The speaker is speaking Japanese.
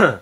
うん。